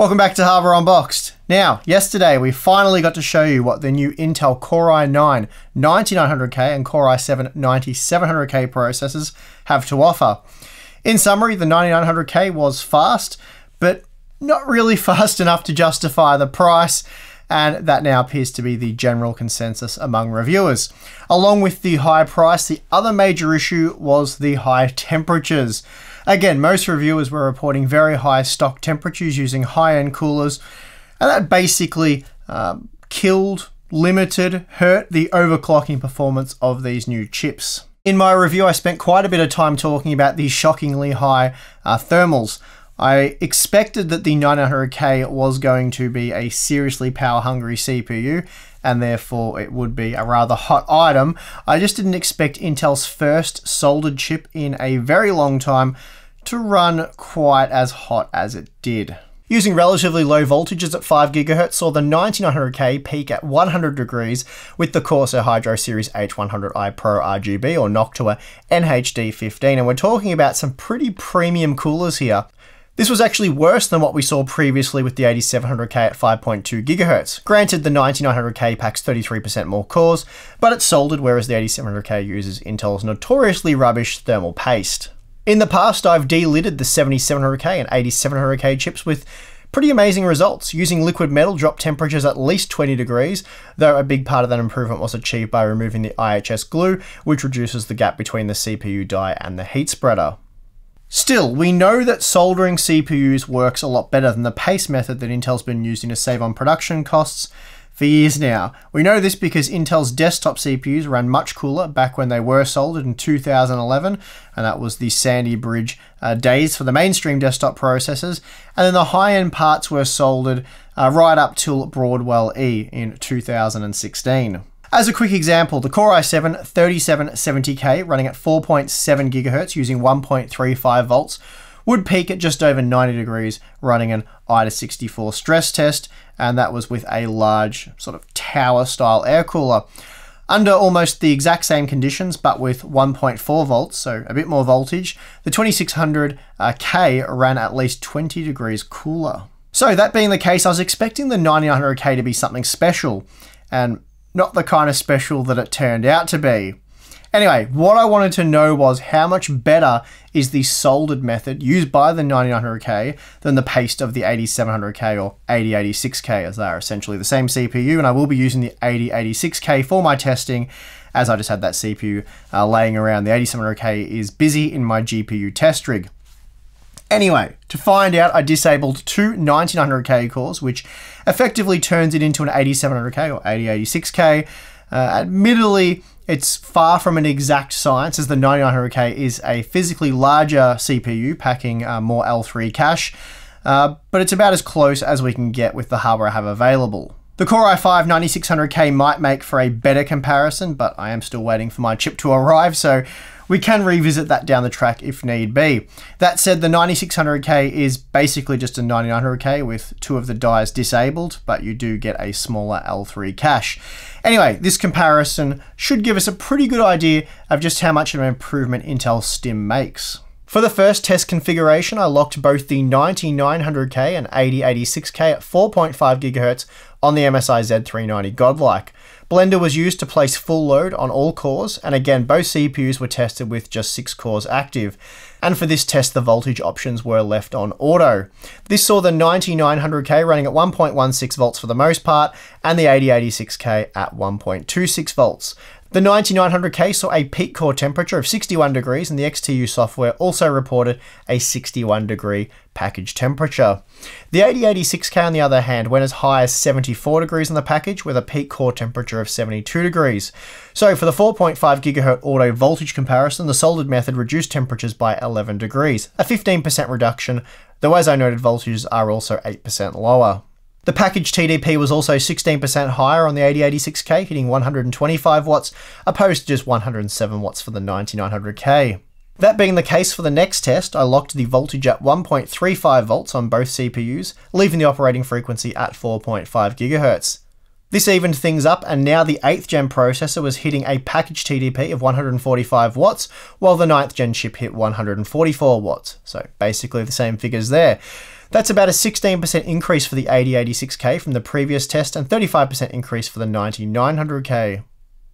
Welcome back to Hardware Unboxed. Now, yesterday we finally got to show you what the new Intel Core i9 9900K and Core i7 9700K processors have to offer. In summary, the 9900K was fast, but not really fast enough to justify the price, and that now appears to be the general consensus among reviewers. Along with the high price, the other major issue was the high temperatures. Again, most reviewers were reporting very high stock temperatures using high-end coolers, and that basically um, killed, limited, hurt the overclocking performance of these new chips. In my review, I spent quite a bit of time talking about these shockingly high uh, thermals. I expected that the 9900K was going to be a seriously power hungry CPU, and therefore it would be a rather hot item. I just didn't expect Intel's first soldered chip in a very long time to run quite as hot as it did. Using relatively low voltages at 5 GHz saw the 9900K peak at 100 degrees with the Corsair Hydro Series H100i Pro RGB or Noctua NHD15 and we're talking about some pretty premium coolers here. This was actually worse than what we saw previously with the 8700K at 5.2 GHz. Granted, the 9900K packs 33% more cores, but it's soldered whereas the 8700K uses Intel's notoriously rubbish thermal paste. In the past, I've delidded the 7700K and 8700K chips with pretty amazing results. Using liquid metal drop temperatures at least 20 degrees, though a big part of that improvement was achieved by removing the IHS glue, which reduces the gap between the CPU die and the heat spreader. Still, we know that soldering CPUs works a lot better than the paste method that Intel's been using to save on production costs for years now. We know this because Intel's desktop CPUs ran much cooler back when they were soldered in 2011, and that was the Sandy Bridge uh, days for the mainstream desktop processors, and then the high-end parts were soldered uh, right up till Broadwell E in 2016. As a quick example, the Core i7 3770K running at 4.7 GHz using 1.35 volts would peak at just over 90 degrees running an AIDA64 stress test, and that was with a large sort of tower style air cooler. Under almost the exact same conditions, but with 1.4 volts, so a bit more voltage, the 2600K ran at least 20 degrees cooler. So that being the case, I was expecting the 9900K to be something special, and not the kind of special that it turned out to be. Anyway, what I wanted to know was how much better is the soldered method used by the 9900K than the paste of the 8700K or 8086K as they are essentially the same CPU and I will be using the 8086K for my testing as I just had that CPU uh, laying around. The 8700K is busy in my GPU test rig. Anyway, to find out, I disabled two 9900K cores, which effectively turns it into an 8700K or 8086K. Uh, admittedly, it's far from an exact science as the 9900K is a physically larger CPU packing uh, more L3 cache, uh, but it's about as close as we can get with the hardware I have available. The Core i5 9600K might make for a better comparison, but I am still waiting for my chip to arrive, so we can revisit that down the track if need be. That said, the 9600K is basically just a 9900K with two of the dies disabled, but you do get a smaller L3 cache. Anyway, this comparison should give us a pretty good idea of just how much of an improvement Intel STIM makes. For the first test configuration, I locked both the 9900K and 8086K at 4.5 GHz on the MSI Z390 Godlike. Blender was used to place full load on all cores, and again, both CPUs were tested with just 6 cores active. And for this test, the voltage options were left on auto. This saw the 9900K running at 1.16 volts for the most part, and the 8086K at 1.26 volts. The 9900K saw a peak core temperature of 61 degrees and the XTU software also reported a 61 degree package temperature. The 8086K on the other hand went as high as 74 degrees in the package with a peak core temperature of 72 degrees. So for the 4.5 GHz auto voltage comparison, the soldered method reduced temperatures by 11 degrees, a 15% reduction, though as I noted voltages are also 8% lower. The package TDP was also 16% higher on the 8086K, hitting 125 watts, opposed to just 107 watts for the 9900K. That being the case for the next test, I locked the voltage at 1.35 volts on both CPUs, leaving the operating frequency at 4.5 GHz. This evened things up and now the 8th gen processor was hitting a package TDP of 145 watts, while the 9th gen chip hit 144 watts. So basically the same figures there. That's about a 16% increase for the 8086K from the previous test and 35% increase for the 9900K.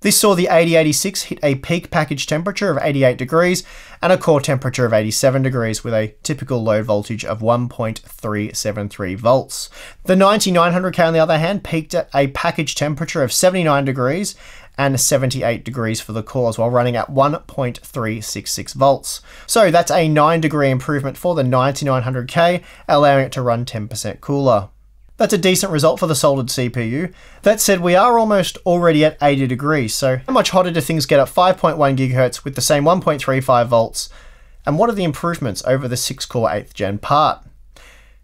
This saw the 8086 hit a peak package temperature of 88 degrees and a core temperature of 87 degrees with a typical load voltage of 1.373 volts. The 9900K on the other hand peaked at a package temperature of 79 degrees and 78 degrees for the cores while running at 1.366 volts. So that's a 9 degree improvement for the 9900K, allowing it to run 10% cooler. That's a decent result for the soldered CPU. That said, we are almost already at 80 degrees, so how much hotter do things get at 5.1 GHz with the same 1.35 volts? And what are the improvements over the 6-core 8th gen part?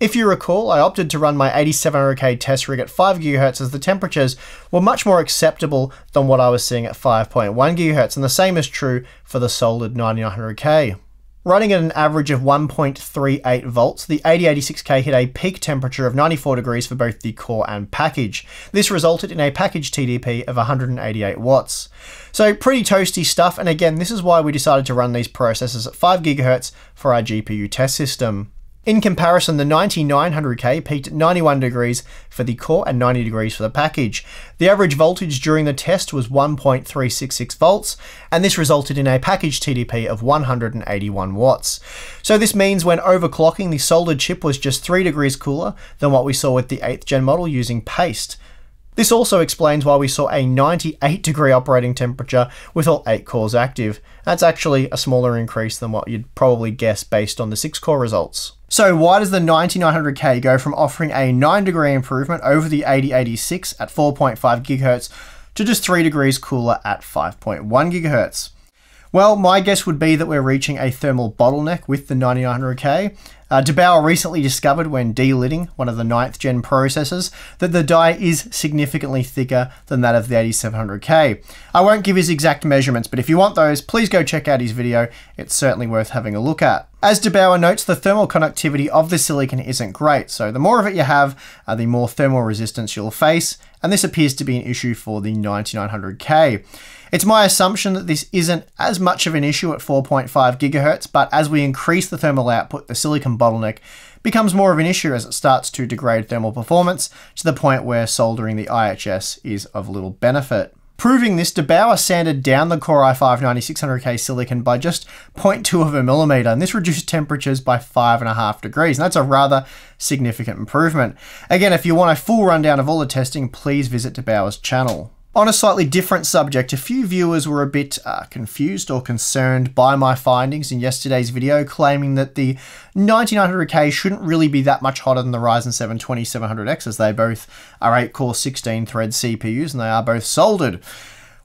If you recall, I opted to run my 8700K test rig at 5 GHz as the temperatures were much more acceptable than what I was seeing at 5.1 GHz, and the same is true for the soldered 9900K. Running at an average of 1.38 volts, the 8086K hit a peak temperature of 94 degrees for both the core and package. This resulted in a package TDP of 188 watts. So pretty toasty stuff, and again, this is why we decided to run these processors at 5 GHz for our GPU test system. In comparison, the 9900K peaked at 91 degrees for the core and 90 degrees for the package. The average voltage during the test was 1.366 volts, and this resulted in a package TDP of 181 watts. So this means when overclocking, the soldered chip was just 3 degrees cooler than what we saw with the 8th gen model using paste. This also explains why we saw a 98 degree operating temperature with all 8 cores active. That's actually a smaller increase than what you'd probably guess based on the 6 core results. So why does the 9900K go from offering a 9 degree improvement over the 8086 at 4.5 GHz to just 3 degrees cooler at 5.1 GHz? Well, my guess would be that we're reaching a thermal bottleneck with the 9900K. Uh, der8auer recently discovered when delidding one of the 9th gen processors that the die is significantly thicker than that of the 8700K. I won't give his exact measurements, but if you want those, please go check out his video. It's certainly worth having a look at. As der8auer notes, the thermal conductivity of the silicon isn't great, so the more of it you have, uh, the more thermal resistance you'll face, and this appears to be an issue for the 9900K. It's my assumption that this isn't as much of an issue at 4.5 gigahertz, but as we increase the thermal output, the silicon bottleneck becomes more of an issue as it starts to degrade thermal performance to the point where soldering the IHS is of little benefit. Proving this, der8auer sanded down the Core i5 9600K silicon by just 0.2 of a millimeter, and this reduced temperatures by 5.5 degrees, and that's a rather significant improvement. Again, if you want a full rundown of all the testing, please visit der8auer's channel. On a slightly different subject, a few viewers were a bit uh, confused or concerned by my findings in yesterday's video, claiming that the 9900K shouldn't really be that much hotter than the Ryzen 7 2700X, as they both are 8-core 16-thread CPUs and they are both soldered.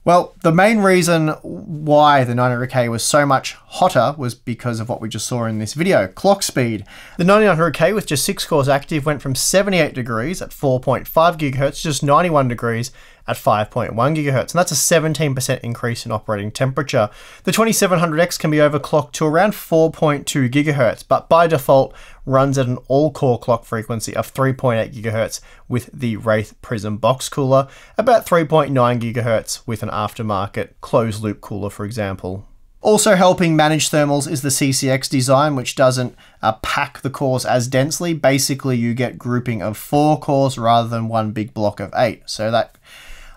Well, the main reason why the 9900K was so much hotter was because of what we just saw in this video, clock speed. The 9900K with just 6 cores active went from 78 degrees at 4.5 GHz to just 91 degrees at 5.1 GHz, and that's a 17% increase in operating temperature. The 2700X can be overclocked to around 4.2 GHz, but by default runs at an all-core clock frequency of 3.8 GHz with the Wraith Prism box cooler, about 3.9 GHz with an aftermarket closed-loop cooler, for example. Also helping manage thermals is the CCX design, which doesn't uh, pack the cores as densely. Basically, you get grouping of four cores rather than one big block of eight. So that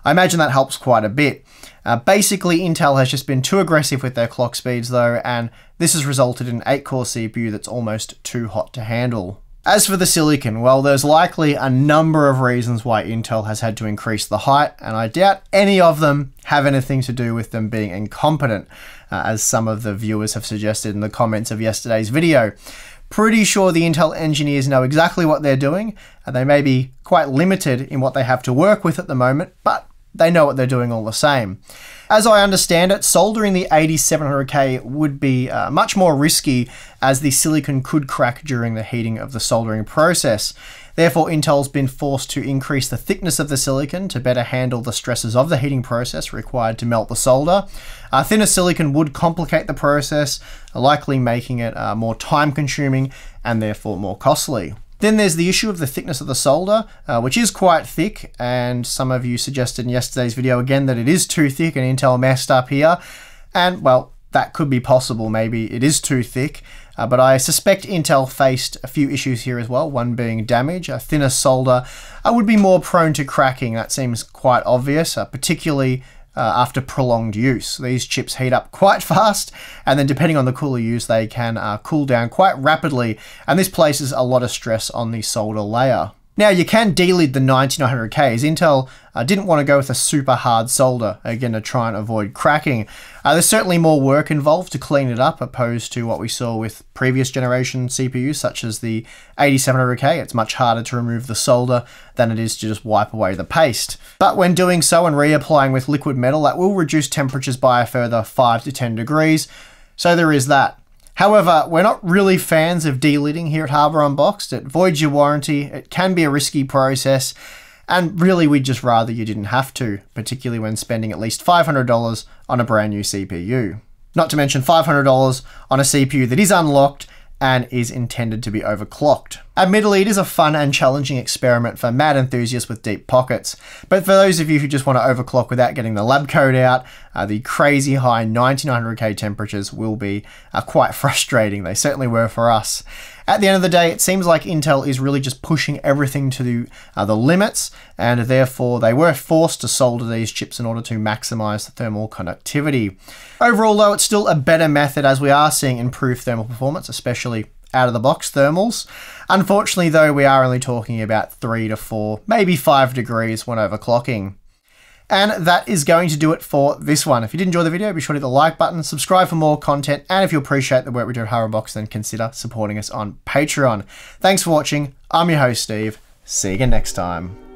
I imagine that helps quite a bit. Uh, basically, Intel has just been too aggressive with their clock speeds though, and this has resulted in an 8-core CPU that's almost too hot to handle. As for the silicon, well, there's likely a number of reasons why Intel has had to increase the height, and I doubt any of them have anything to do with them being incompetent, uh, as some of the viewers have suggested in the comments of yesterday's video. Pretty sure the Intel engineers know exactly what they're doing, and they may be quite limited in what they have to work with at the moment, but they know what they're doing all the same. As I understand it, soldering the 8700K would be uh, much more risky as the silicon could crack during the heating of the soldering process. Therefore, Intel's been forced to increase the thickness of the silicon to better handle the stresses of the heating process required to melt the solder. Uh, thinner silicon would complicate the process, likely making it uh, more time consuming and therefore more costly. Then there's the issue of the thickness of the solder, uh, which is quite thick, and some of you suggested in yesterday's video again that it is too thick and Intel messed up here. And well, that could be possible, maybe it is too thick, uh, but I suspect Intel faced a few issues here as well, one being damage. A thinner solder I would be more prone to cracking, that seems quite obvious, uh, particularly uh, after prolonged use. These chips heat up quite fast, and then depending on the cooler used, they can uh, cool down quite rapidly, and this places a lot of stress on the solder layer. Now you can delid the 9900Ks. Intel uh, didn't want to go with a super hard solder, again to try and avoid cracking. Uh, there's certainly more work involved to clean it up opposed to what we saw with previous generation CPUs such as the 8700K. It's much harder to remove the solder than it is to just wipe away the paste. But when doing so and reapplying with liquid metal, that will reduce temperatures by a further 5 to 10 degrees. So there is that. However, we're not really fans of delidding here at Hardware Unboxed. It voids your warranty, it can be a risky process, and really we'd just rather you didn't have to, particularly when spending at least $500 on a brand new CPU. Not to mention $500 on a CPU that is unlocked and is intended to be overclocked. Admittedly, it is a fun and challenging experiment for mad enthusiasts with deep pockets, but for those of you who just want to overclock without getting the lab coat out, uh, the crazy high 9900K temperatures will be uh, quite frustrating. They certainly were for us. At the end of the day, it seems like Intel is really just pushing everything to the, uh, the limits, and therefore they were forced to solder these chips in order to maximize the thermal conductivity. Overall, though, it's still a better method as we are seeing improved thermal performance, especially out of the box thermals. Unfortunately, though, we are only talking about three to four, maybe five degrees when overclocking. And that is going to do it for this one. If you did enjoy the video, be sure to hit the like button, subscribe for more content, and if you appreciate the work we do at HardwareUnboxed, then consider supporting us on Patreon. Thanks for watching. I'm your host, Steve. See you again next time.